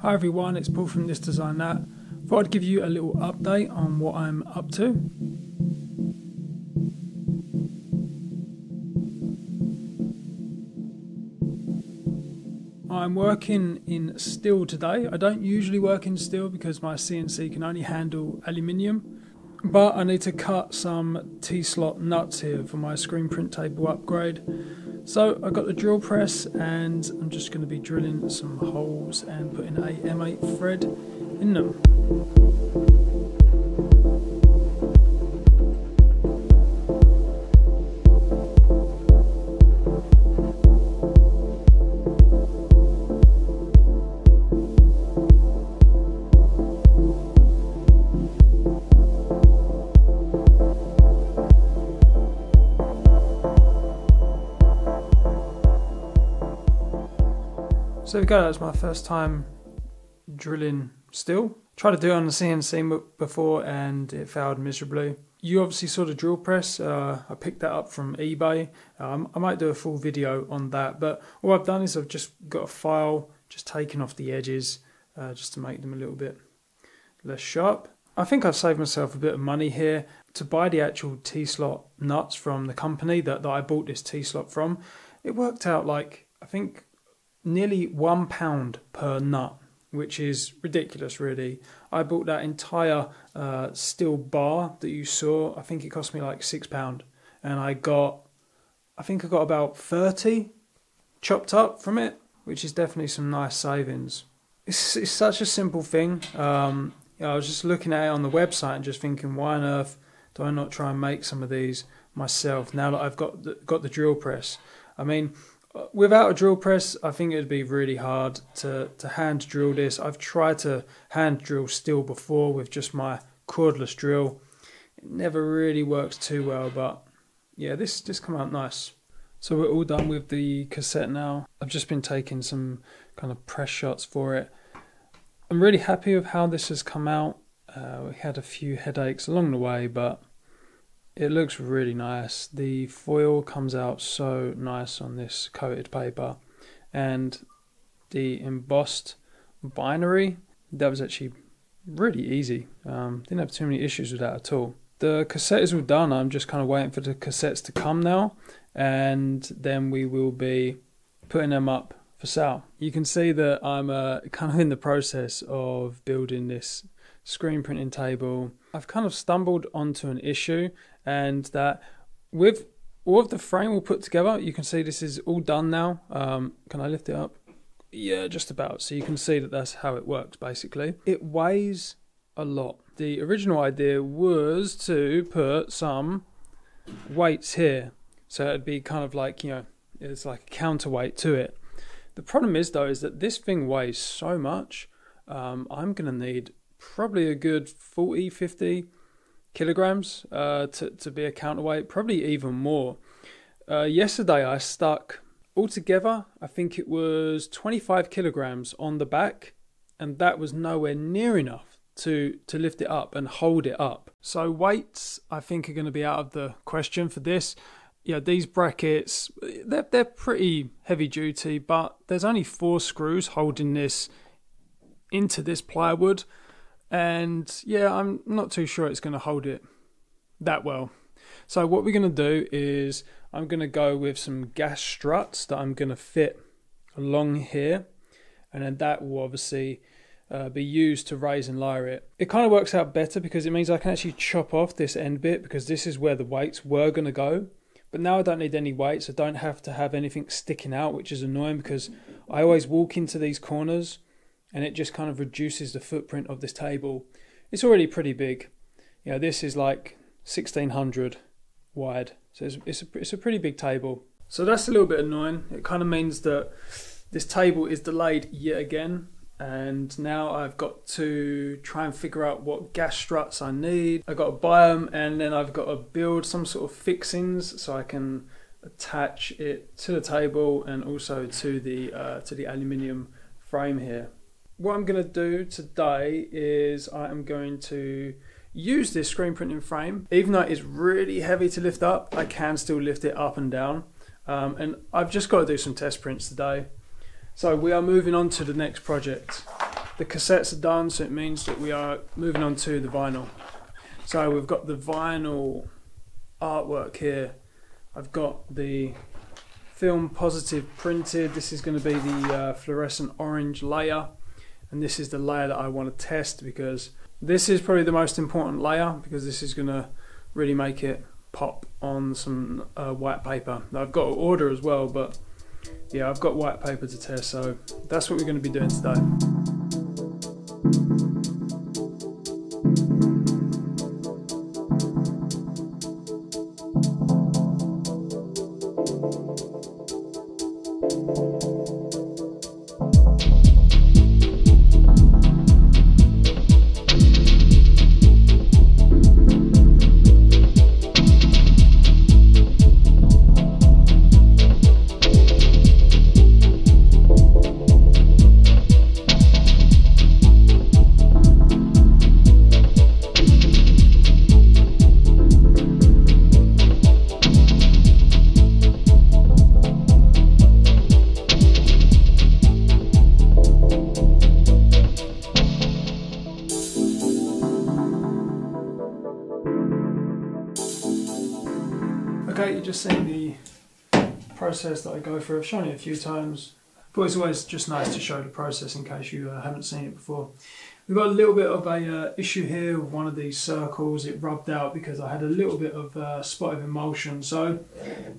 Hi everyone, it's Paul from This Designed That. Thought I'd give you a little update on what I'm up to. I'm working in steel today. I don't usually work in steel because my CNC can only handle aluminium, but I need to cut some T-slot nuts here for my screen print table upgrade. So I've got the drill press and I'm just going to be drilling some holes and putting a M8 thread in them. There we go, that's my first time drilling steel. Tried to do it on the CNC before and it failed miserably. You obviously saw the drill press, uh, I picked that up from eBay. Um, I might do a full video on that, but all I've done is I've just got a file, just taken off the edges, uh, just to make them a little bit less sharp. I think I've saved myself a bit of money here. To buy the actual T-slot nuts from the company that, that I bought this T-slot from, it worked out like, I think nearly one pound per nut, which is ridiculous, really. I bought that entire uh, steel bar that you saw. I think it cost me like six pound, and I got, I think I got about thirty chopped up from it, which is definitely some nice savings. It's, it's such a simple thing. Um, you know, I was just looking at it on the website and just thinking, why on earth do I not try and make some of these myself now that I've got the, got the drill press? I mean, without a drill press, I think it'd be really hard to, to hand drill this. I've tried to hand drill steel before with just my cordless drill. It never really works too well, but yeah, this just come out nice. So we're all done with the cassette now. I've just been taking some kind of press shots for it. I'm really happy with how this has come out. Uh, we had a few headaches along the way, but it looks really nice. The foil comes out so nice on this coated paper, and the embossed binary that was actually really easy. Um, didn't have too many issues with that at all. The cassette is all done. I'm just kind of waiting for the cassettes to come now, and then we will be putting them up for sale. You can see that I'm uh, kind of in the process of building this screen printing table. I've kind of stumbled onto an issue and that with all of the frame all put together, you can see this is all done now. Um, can I lift it up? Yeah, just about. So you can see that that's how it works basically. It weighs a lot. The original idea was to put some weights here. So it'd be kind of like, you know, it's like a counterweight to it. The problem is though, is that this thing weighs so much. Um, I'm going to need probably a good 40, 50 kilograms uh, to, to be a counterweight, probably even more. Uh, yesterday I stuck altogether, I think it was 25 kilograms on the back, and that was nowhere near enough to, to lift it up and hold it up. So, weights I think are going to be out of the question for this. Yeah, these brackets, they're, they're pretty heavy duty, but there's only four screws holding this into this plywood. And yeah, I'm not too sure it's going to hold it that well. So what we're going to do is I'm going to go with some gas struts that I'm going to fit along here. And then that will obviously uh, be used to raise and lower it. It kind of works out better because it means I can actually chop off this end bit because this is where the weights were going to go. But now I don't need any weights. I don't have to have anything sticking out, which is annoying because I always walk into these corners and it just kind of reduces the footprint of this table. It's already pretty big. You know, this is like 1600 wide, so it's, it's, a, it's a pretty big table. So that's a little bit annoying. It kind of means that this table is delayed yet again and now I've got to try and figure out what gas struts I need. I've got to buy them and then I've got to build some sort of fixings so I can attach it to the table and also to the uh, to the aluminium frame here what I'm going to do today is I am going to use this screen printing frame. Even though it's really heavy to lift up, I can still lift it up and down. Um, and I've just got to do some test prints today. So we are moving on to the next project. the cassettes are done, so it means that we are moving on to the vinyl. So we've got the vinyl artwork here. I've got the film positive printed. This is going to be the uh, fluorescent orange layer, and this is the layer that I want to test because this is probably the most important layer because this is going to really make it pop on some uh, white paper. I've got to order as well, but yeah, I've got white paper to test, so that's what we're going to be doing today. Process that I go through. I've shown it a few times, but it's always just nice to show the process in case you uh, haven't seen it before. We've got a little bit of a uh, issue here with one of these circles. It rubbed out because I had a little bit of uh, spot of emulsion. So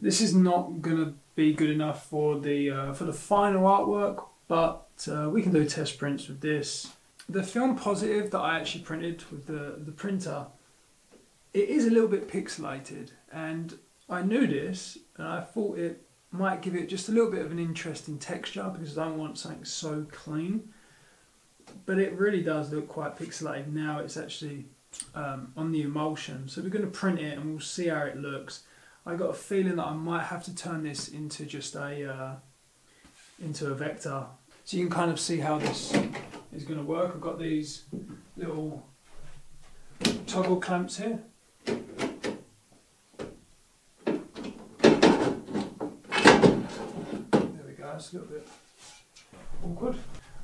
this is not going to be good enough for the uh, for the final artwork, but uh, we can do test prints with this. The film positive that I actually printed with the, the printer, it is a little bit pixelated and I knew this and I thought it might give it just a little bit of an interesting texture because I don't want something so clean. But it really does look quite pixelated now. It's actually um, on the emulsion. So we're going to print it and we'll see how it looks. I got a feeling that I might have to turn this into just a uh, into a vector. So you can kind of see how this is going to work. I've got these little toggle clamps here. A little bit awkward.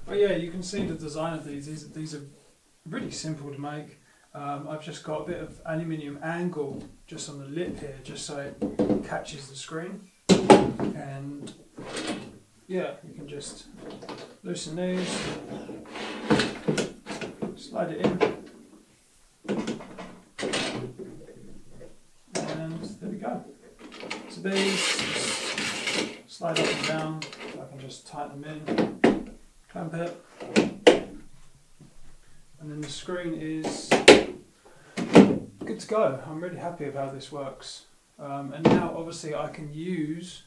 But yeah, you can see the design of these. These, these are really simple to make. Um, I've just got a bit of aluminium angle just on the lip here, just so it catches the screen. And yeah, you can just loosen these, slide it in, and there we go. So these slide up and down just tighten in, clamp it, and then the screen is good to go. I'm really happy with how this works. Um, and now obviously I can use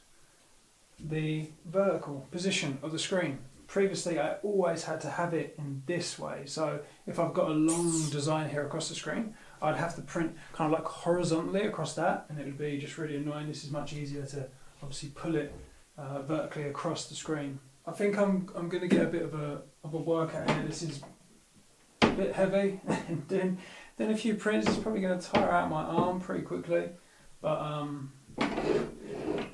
the vertical position of the screen. Previously I always had to have it in this way. So if I've got a long design here across the screen, I'd have to print kind of like horizontally across that and it would be just really annoying. This is much easier to obviously pull it uh, vertically across the screen. I think I'm I'm going to get a bit of a of a workout here. This is a bit heavy, and then then a few prints is probably going to tire out my arm pretty quickly. But um,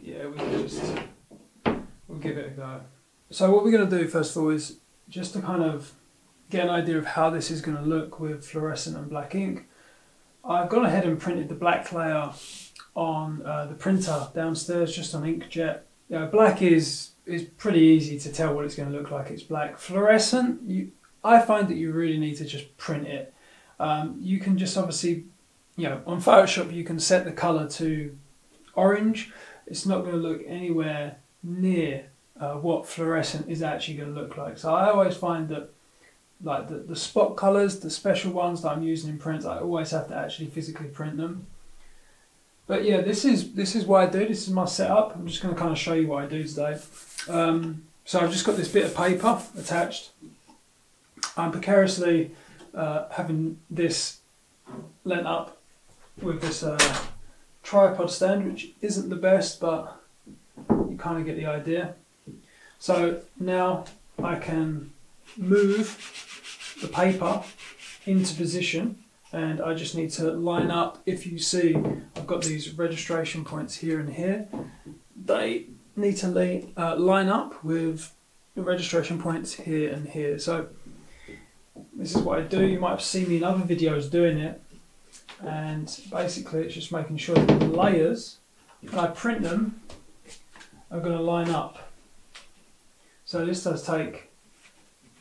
yeah, we can just we'll give it a go. So what we're going to do first of all is just to kind of get an idea of how this is going to look with fluorescent and black ink. I've gone ahead and printed the black layer on uh, the printer downstairs just on inkjet yeah, black is is pretty easy to tell what it's going to look like. It's black. Fluorescent, you, I find that you really need to just print it. Um, you can just obviously, you know, on Photoshop you can set the color to orange. It's not going to look anywhere near uh, what fluorescent is actually going to look like. So I always find that like the, the spot colors, the special ones that I'm using in prints, I always have to actually physically print them. But yeah, this is this is what I do. This is my setup. I'm just going to kind of show you what I do today. Um, so I've just got this bit of paper attached. I'm precariously uh, having this lent up with this uh, tripod stand, which isn't the best, but you kind of get the idea. So now I can move the paper into position and I just need to line up. If you see, I've got these registration points here and here. They need to lay, uh, line up with the registration points here and here. So this is what I do. You might have seen me in other videos doing it. And basically it's just making sure that the layers, when I print them, are going to line up. So this does take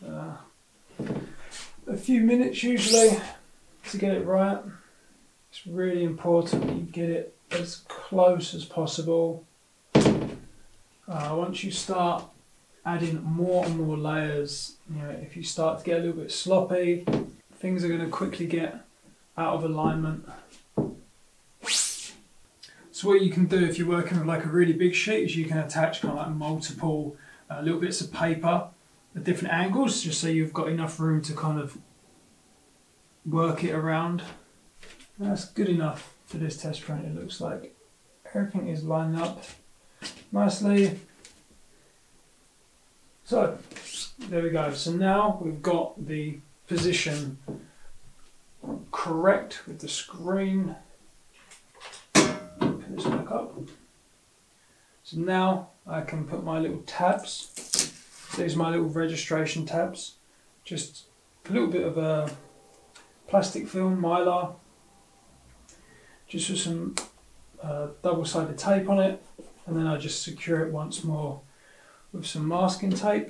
uh, a few minutes usually to get it right. It's really important that you get it as close as possible. Uh, once you start adding more and more layers, you know, if you start to get a little bit sloppy, things are going to quickly get out of alignment. So what you can do if you're working with like a really big sheet is you can attach kind of like multiple uh, little bits of paper at different angles just so you've got enough room to kind of work it around. That's good enough for this test print it looks like. Everything is lined up nicely. So there we go. So now we've got the position correct with the screen. Put this back up. So now I can put my little tabs. These are my little registration tabs. Just a little bit of a plastic film, mylar, just with some uh, double-sided tape on it, and then I just secure it once more with some masking tape.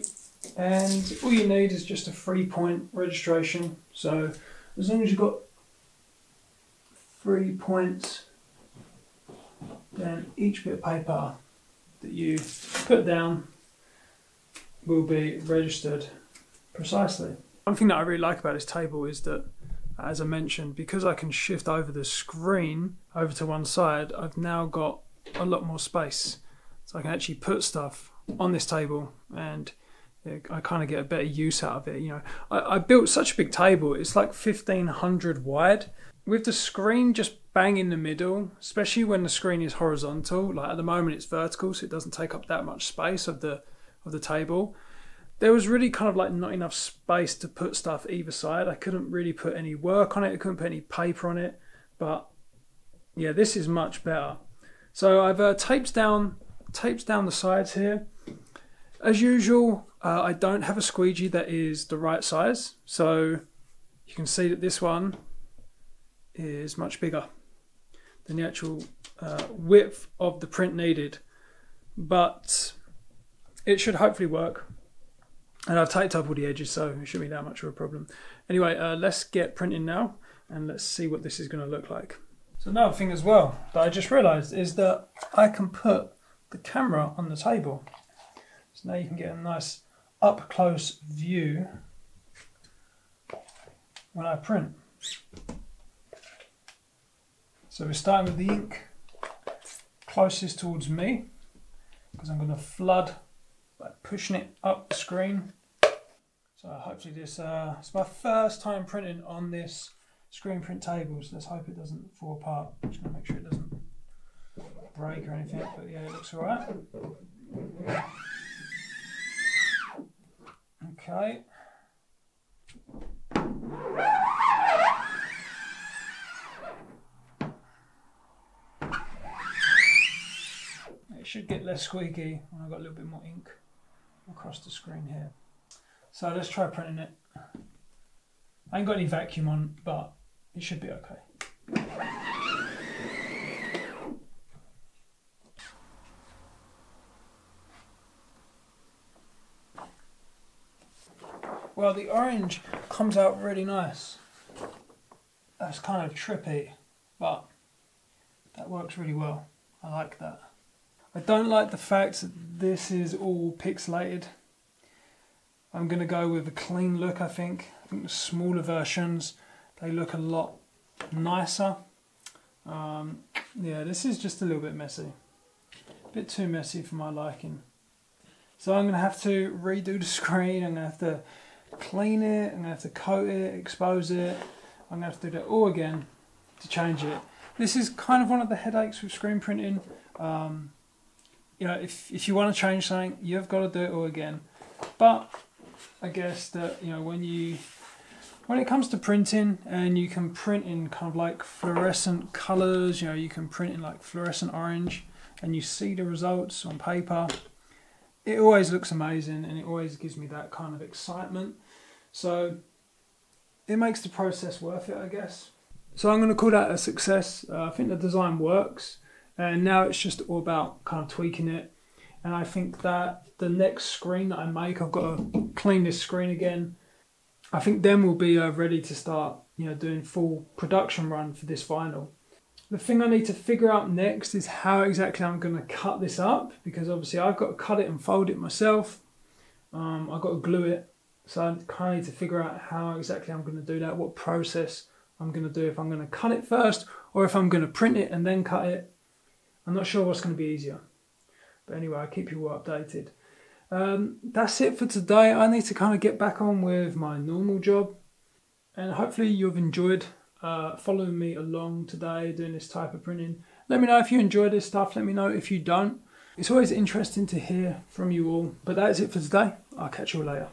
And all you need is just a three-point registration. So as long as you've got three points, then each bit of paper that you put down will be registered precisely. One thing that I really like about this table is that, as I mentioned, because I can shift over the screen over to one side, I've now got a lot more space. So I can actually put stuff on this table and I kind of get a better use out of it. You know, I, I built such a big table, it's like 1500 wide. With the screen just bang in the middle, especially when the screen is horizontal, like at the moment it's vertical, so it doesn't take up that much space of the of the table. There was really kind of like not enough space to put stuff either side. I couldn't really put any work on it. I couldn't put any paper on it. But yeah, this is much better. So I've uh, taped down taped down the sides here. As usual, uh, I don't have a squeegee that is the right size. So you can see that this one is much bigger than the actual uh, width of the print needed. But it should hopefully work. And I've taped up all the edges, so it shouldn't be that much of a problem. Anyway, uh, let's get printing now, and let's see what this is going to look like. So another thing as well that I just realised is that I can put the camera on the table. So now you can get a nice up close view when I print. So we're starting with the ink closest towards me because I'm going to flood pushing it up the screen. So hopefully this, uh, it's my first time printing on this screen print table, so let's hope it doesn't fall apart. Just to make sure it doesn't break or anything, but yeah, it looks alright. Okay. It should get less squeaky when I've got a little bit more ink across the screen here. So let's try printing it. I ain't got any vacuum on, but it should be okay. Well, the orange comes out really nice. That's kind of trippy, but that works really well. I like that. I don't like the fact that this is all pixelated. I'm going to go with a clean look, I think. I think the smaller versions, they look a lot nicer. Um, yeah, this is just a little bit messy. A bit too messy for my liking. So I'm going to have to redo the screen. I'm going to have to clean it. I'm going to have to coat it, expose it. I'm going to have to do that all again to change it. This is kind of one of the headaches with screen printing. Um, you know, if, if you want to change something, you've got to do it all again. But I guess that, you know, when you, when it comes to printing and you can print in kind of like fluorescent colors, you know, you can print in like fluorescent orange and you see the results on paper, it always looks amazing and it always gives me that kind of excitement. So it makes the process worth it, I guess. So I'm going to call that a success. Uh, I think the design works, and now it's just all about kind of tweaking it. And I think that the next screen that I make, I've got to clean this screen again. I think then we'll be uh, ready to start, you know, doing full production run for this vinyl. The thing I need to figure out next is how exactly I'm going to cut this up because obviously I've got to cut it and fold it myself. Um, I've got to glue it, so I kind of need to figure out how exactly I'm going to do that, what process I'm going to do, if I'm going to cut it first or if I'm going to print it and then cut it. I'm not sure what's going to be easier. But anyway, I'll keep you all updated. Um, that's it for today. I need to kind of get back on with my normal job. And hopefully you've enjoyed uh, following me along today doing this type of printing. Let me know if you enjoy this stuff. Let me know if you don't. It's always interesting to hear from you all. But that's it for today. I'll catch you all later.